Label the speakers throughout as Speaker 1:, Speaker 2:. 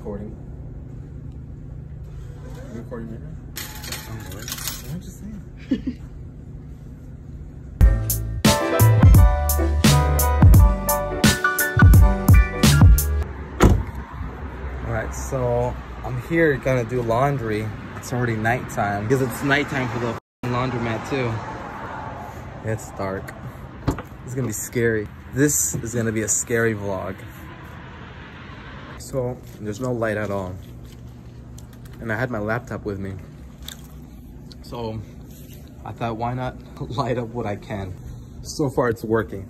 Speaker 1: recording. You recording right now?
Speaker 2: I'm good.
Speaker 1: I'm just saying.
Speaker 2: Alright, so I'm here gonna do laundry. It's already nighttime because it's nighttime for the laundromat too. It's dark. It's gonna be scary. This is gonna be a scary vlog. So there's no light at all. And I had my laptop with me. So I thought why not light up what I can. So far it's working.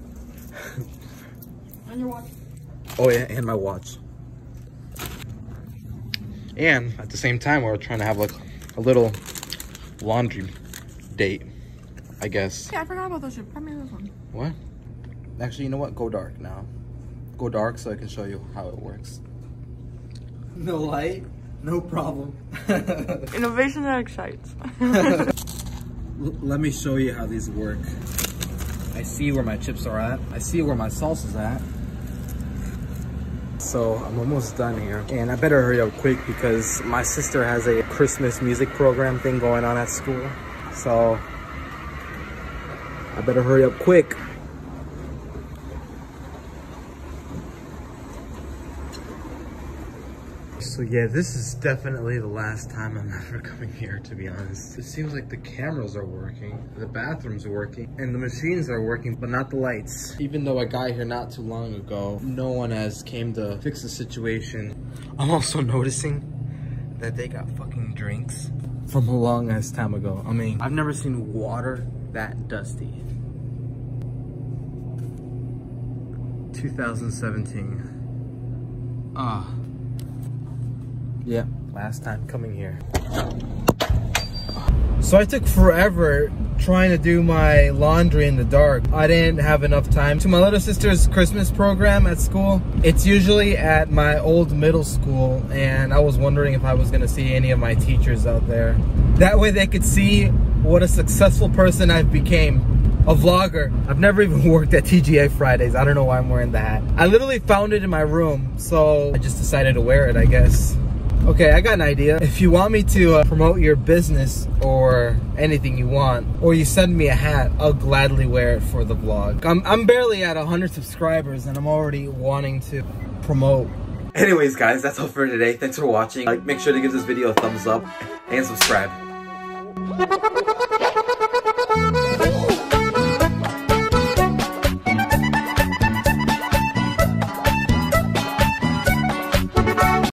Speaker 3: On your watch.
Speaker 2: Oh yeah, and my watch. And at the same time, we're trying to have like a little laundry date, I guess.
Speaker 3: Yeah, I forgot about those. Shit. Buy me this one.
Speaker 2: What? Actually, you know what? Go dark now. Go dark so I can show you how it works.
Speaker 1: No light, no problem.
Speaker 3: Innovation that excites.
Speaker 2: let me show you how these work. I see where my chips are at. I see where my sauce is at. So I'm almost done here. And I better hurry up quick because my sister has a Christmas music program thing going on at school. So I better hurry up quick. So yeah, this is definitely the last time I'm ever coming here, to be honest. It seems like the cameras are working, the bathrooms are working, and the machines are working, but not the lights. Even though I got here not too long ago, no one has came to fix the situation. I'm also noticing that they got fucking drinks from a long ass time ago. I mean, I've never seen water that dusty. 2017. Ah. Yeah, last time coming here. So I took forever trying to do my laundry in the dark. I didn't have enough time. To my little sister's Christmas program at school, it's usually at my old middle school and I was wondering if I was gonna see any of my teachers out there. That way they could see what a successful person I've became. A vlogger. I've never even worked at TGI Fridays. I don't know why I'm wearing the hat. I literally found it in my room, so I just decided to wear it, I guess. Okay, I got an idea. If you want me to uh, promote your business or anything you want, or you send me a hat, I'll gladly wear it for the vlog. I'm, I'm barely at 100 subscribers and I'm already wanting to promote. Anyways, guys, that's all for today. Thanks for watching. Like, make sure to give this video a thumbs up and subscribe.